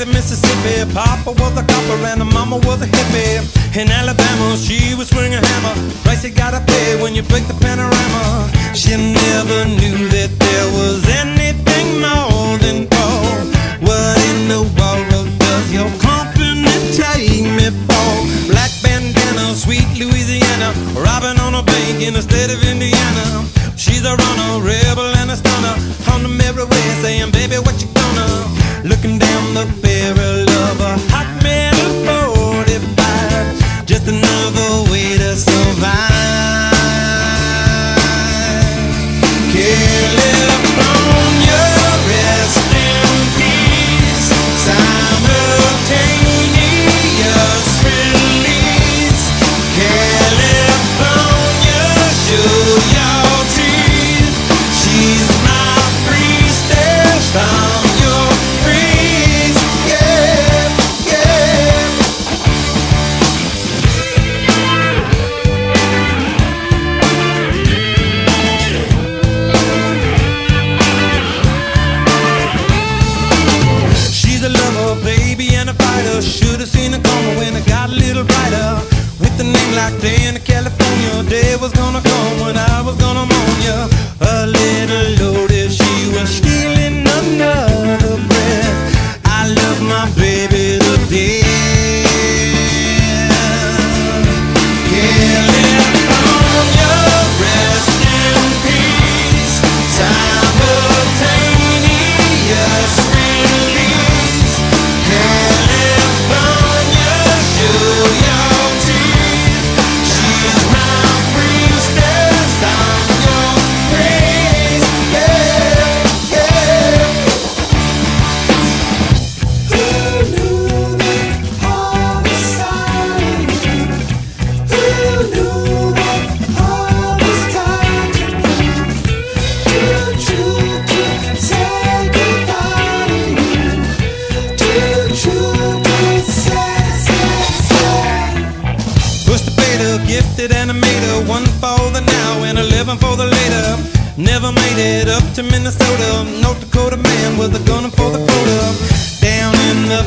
of Mississippi. Papa was a copper and the mama was a hippie. In Alabama, she was swinging a hammer. Price you gotta pay when you break the panorama. She never knew that there was anything more than gold. What in the world does your company take me for? Black bandana, sweet Louisiana, robbing on a bank in the state of baby, and a fighter. Should've seen it coming when it got a little brighter. With a name like Dani California, day was gonna come when I was gonna mourn ya. A little loaded, animator, one for the now and eleven for the later. Never made it up to Minnesota. North Dakota man was a gunner for the quota. Down in the